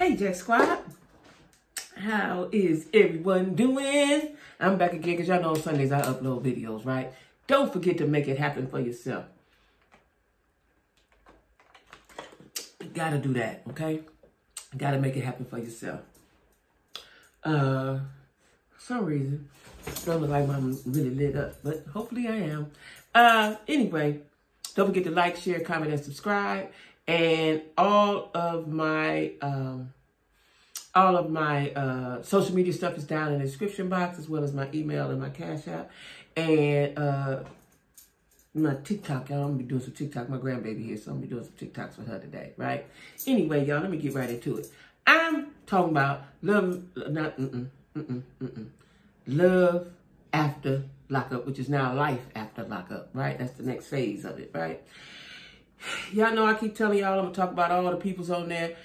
Hey, Jack Squad. How is everyone doing? I'm back again because y'all know on Sundays I upload videos, right? Don't forget to make it happen for yourself. You gotta do that, okay? You gotta make it happen for yourself. Uh, for some reason, don't look like I'm really lit up, but hopefully I am. Uh, anyway, don't forget to like, share, comment, and subscribe. And all of my um, all of my uh, social media stuff is down in the description box, as well as my email and my cash app. And uh, my TikTok, y'all, I'm gonna be doing some TikTok. My grandbaby here, so I'm gonna be doing some TikToks with her today, right? Anyway, y'all, let me get right into it. I'm talking about love, not mm-mm, mm-mm, mm-mm, love after lockup, which is now life after lockup, right? That's the next phase of it, right? Y'all know I keep telling y'all I'm gonna talk about all the peoples on there.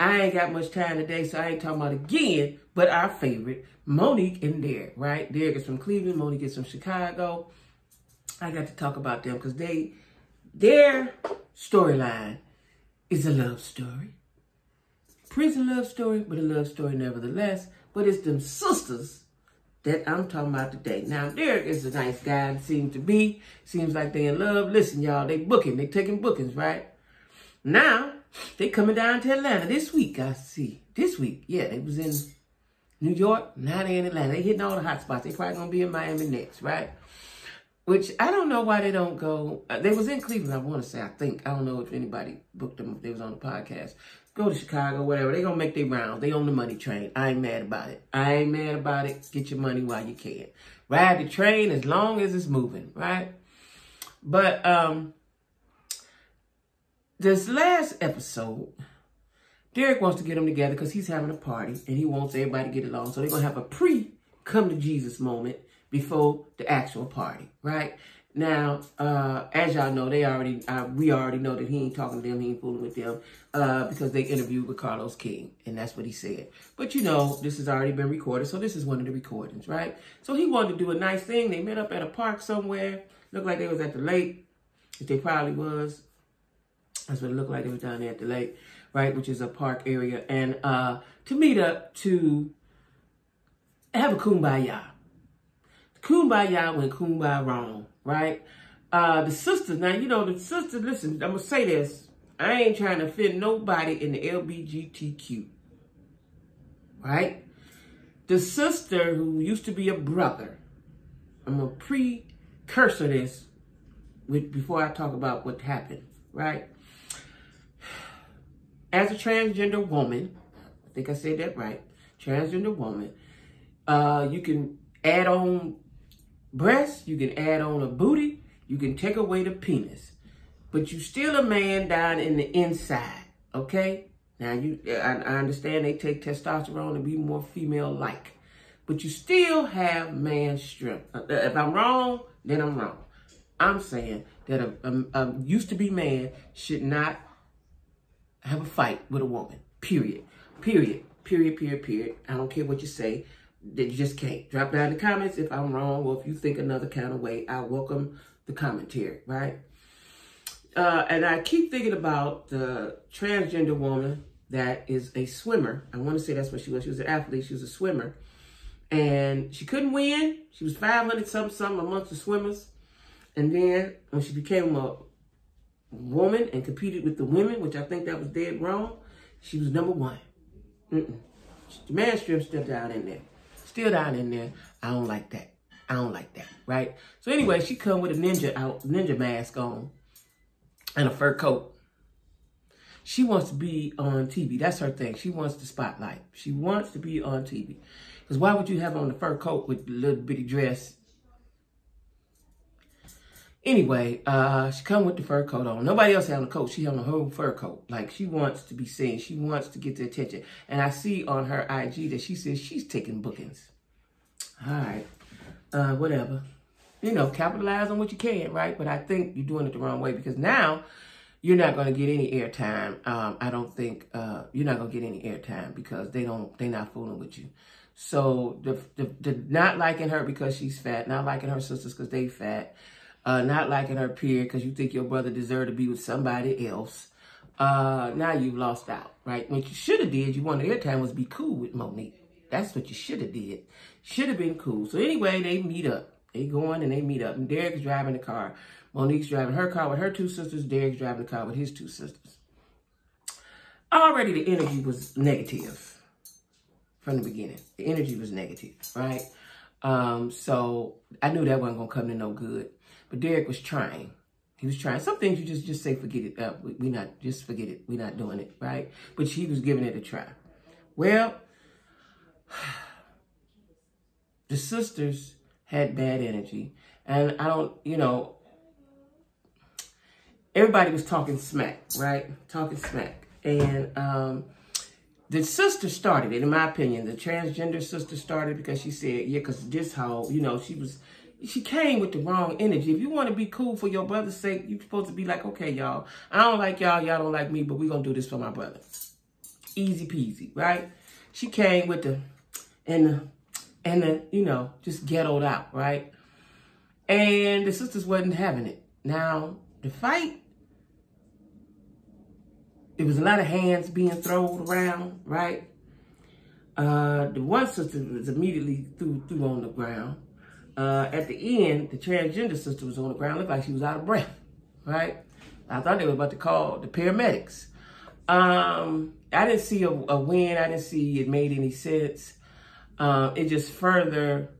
I ain't got much time today, so I ain't talking about again, but our favorite, Monique and Derek, right? Derek is from Cleveland, Monique is from Chicago. I got to talk about them because they, their storyline is a love story. Prison love story, but a love story nevertheless. But it's them sisters that I'm talking about today. Now, Derek is a nice guy, seems to be. Seems like they in love. Listen, y'all, they booking. They taking bookings, right? Now, they coming down to Atlanta this week, I see. This week, yeah, they was in New York, now they in Atlanta. They hitting all the hot spots. They probably gonna be in Miami next, right? Which I don't know why they don't go. Uh, they was in Cleveland, I want to say. I think I don't know if anybody booked them if they was on the podcast. Go to Chicago, whatever. They gonna make their rounds. They on the money train. I ain't mad about it. I ain't mad about it. Get your money while you can. Ride the train as long as it's moving, right? But um, this last episode, Derek wants to get them together because he's having a party and he wants everybody to get along. So they're gonna have a pre come to Jesus moment before the actual party, right? Now, uh, as y'all know, they already uh, we already know that he ain't talking to them, he ain't fooling with them, uh, because they interviewed with Carlos King, and that's what he said. But you know, this has already been recorded, so this is one of the recordings, right? So he wanted to do a nice thing. They met up at a park somewhere. Looked like they was at the lake. If they probably was. That's what it looked like. They was down there at the lake, right? Which is a park area. And uh, to meet up to have a kumbaya. Kumbaya when kumbaya wrong, right? Uh, the sisters, now, you know, the sisters, listen, I'm going to say this. I ain't trying to offend nobody in the LBGTQ, right? The sister who used to be a brother, I'm going to precursor this with, before I talk about what happened, right? As a transgender woman, I think I said that right, transgender woman, uh, you can add on breasts, you can add on a booty, you can take away the penis. But you still a man down in the inside, okay? Now, you, I, I understand they take testosterone to be more female-like. But you still have man strength. Uh, if I'm wrong, then I'm wrong. I'm saying that a, a, a used-to-be man should not have a fight with a woman. Period. Period. Period, period, period. I don't care what you say that you just can't. Drop down in the comments if I'm wrong or if you think another kind of way. I welcome the commentary, right? Uh, and I keep thinking about the transgender woman that is a swimmer. I want to say that's what she was. She was an athlete. She was a swimmer. And she couldn't win. She was 500 something something amongst the swimmers. And then when she became a woman and competed with the women, which I think that was dead wrong, she was number one. Mm -mm. The man strip stepped down in there. Still down in there. I don't like that. I don't like that, right? So anyway, she come with a ninja out, ninja mask on and a fur coat. She wants to be on TV. That's her thing. She wants the spotlight. She wants to be on TV. Because why would you have on the fur coat with the little bitty dress? Anyway, uh, she come with the fur coat on. Nobody else had on the coat. She had on a whole fur coat. Like, she wants to be seen. She wants to get the attention. And I see on her IG that she says she's taking bookings. All right. Uh, whatever. You know, capitalize on what you can, right? But I think you're doing it the wrong way because now you're not going to get any airtime. Um, I don't think uh, you're not going to get any airtime because they don't, they're not fooling with you. So the, the, the not liking her because she's fat, not liking her sisters because they fat, uh, not liking her peer because you think your brother deserved to be with somebody else. uh, now you've lost out, right? What you should have did, you wanted your time was be cool with Monique. That's what you should have did. Should have been cool. So anyway, they meet up. They go on and they meet up. And Derek's driving the car. Monique's driving her car with her two sisters. Derek's driving the car with his two sisters. Already the energy was negative from the beginning. The energy was negative, right? Um, so I knew that wasn't going to come to no good. But Derek was trying. He was trying. Some things you just, just say, forget it. Uh, we, we not, just forget it. We're not doing it, right? But she was giving it a try. Well, the sisters had bad energy. And I don't, you know, everybody was talking smack, right? Talking smack. And um, the sister started it, in my opinion. The transgender sister started because she said, yeah, because this how, you know, she was, she came with the wrong energy. If you want to be cool for your brother's sake, you're supposed to be like, okay, y'all, I don't like y'all, y'all don't like me, but we're going to do this for my brother. Easy peasy, right? She came with the, and and the, you know, just ghettoed out, right? And the sisters wasn't having it. Now, the fight, it was a lot of hands being thrown around, right? Uh, the one sister was immediately threw, threw on the ground. Uh, at the end, the transgender sister was on the ground, looked like she was out of breath, right? I thought they were about to call the paramedics. Um, I didn't see a, a win. I didn't see it made any sense. Um, it just further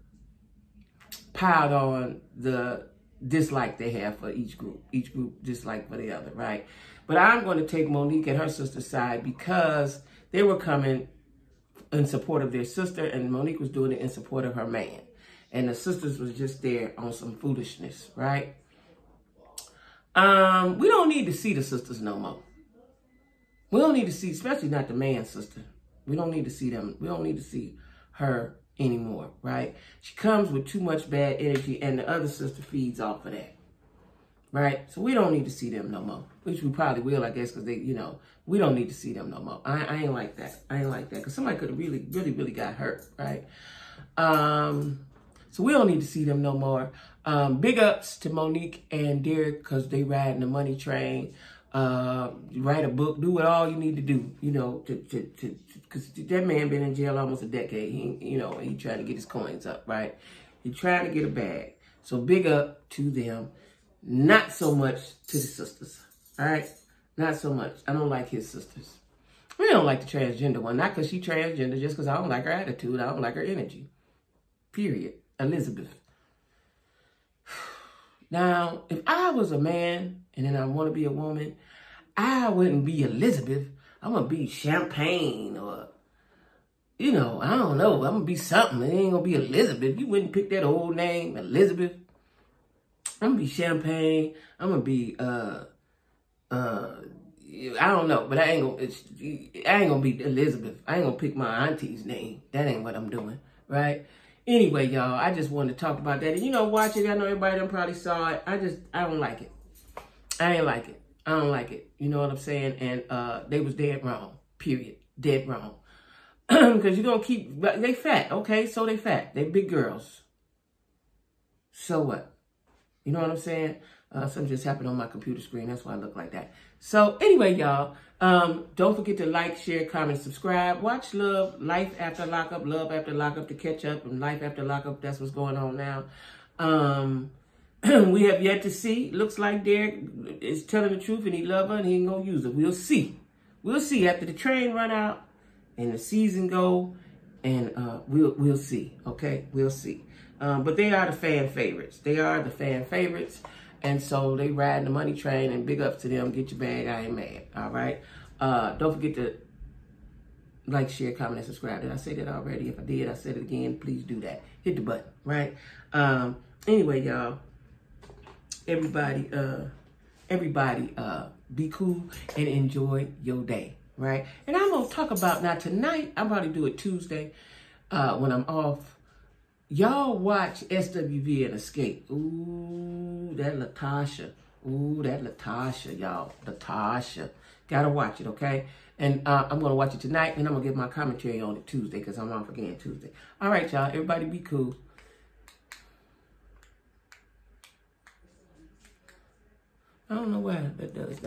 piled on the dislike they have for each group. Each group dislike for the other, right? But I'm going to take Monique and her sister's side because they were coming in support of their sister and Monique was doing it in support of her man. And the sisters was just there on some foolishness, right? Um, we don't need to see the sisters no more. We don't need to see, especially not the man sister. We don't need to see them. We don't need to see her anymore, right? She comes with too much bad energy and the other sister feeds off of that, right? So we don't need to see them no more, which we probably will, I guess, because they, you know, we don't need to see them no more. I, I ain't like that. I ain't like that because somebody could have really, really, really got hurt, right? Um, so we don't need to see them no more. Um, big ups to Monique and Derek because they riding the money train uh, write a book, do what all you need to do, you know, to, to, to, cause that man been in jail almost a decade. He, you know, he trying to get his coins up, right? He trying to get a bag. So big up to them. Not so much to the sisters, all right? Not so much. I don't like his sisters. I don't like the transgender one. Not because she transgender, just because I don't like her attitude. I don't like her energy. Period. Elizabeth. Now, if I was a man and then I want to be a woman, I wouldn't be Elizabeth. I'm going to be Champagne or, you know, I don't know. I'm going to be something. It ain't going to be Elizabeth. You wouldn't pick that old name, Elizabeth. I'm going to be Champagne. I'm going to be, uh, uh, I don't know, but I ain't gonna, I ain't gonna be Elizabeth. I ain't gonna pick my auntie's name. That ain't what I'm doing, right? Anyway, y'all, I just wanted to talk about that. And you know, watch it. I know everybody done probably saw it. I just, I don't like it. I ain't like it. I don't like it. You know what I'm saying? And uh, they was dead wrong. Period. Dead wrong. Because you're going to keep, they fat. Okay, so they fat. They big girls. So what? You know what I'm saying? Uh, something just happened on my computer screen. That's why I look like that. So anyway, y'all, um, don't forget to like, share, comment, subscribe. Watch Love, Life After Lockup, Love After Lockup to catch up, and Life After Lockup, that's what's going on now. Um, we have yet to see. Looks like Derek is telling the truth and he love her and he ain't gonna use her. We'll see. We'll see after the train run out and the season go and uh, we'll we'll see. Okay, we'll see. Um, but they are the fan favorites. They are the fan favorites. And so they riding the money train and big ups to them. Get your bag. I ain't mad. All right. Uh, don't forget to like, share, comment, and subscribe. Did I say that already? If I did, I said it again. Please do that. Hit the button, right? Um, anyway, y'all, everybody, uh, everybody, uh, be cool and enjoy your day, right? And I'm going to talk about, now tonight, I'll probably do it Tuesday, uh, when I'm off Y'all watch SWV and Xscape. Ooh, that Latasha. Ooh, that Latasha, y'all. Latasha. Gotta watch it, okay? And uh, I'm going to watch it tonight, and I'm going to give my commentary on it Tuesday, because I'm off again Tuesday. All right, y'all. Everybody be cool. I don't know why that does that.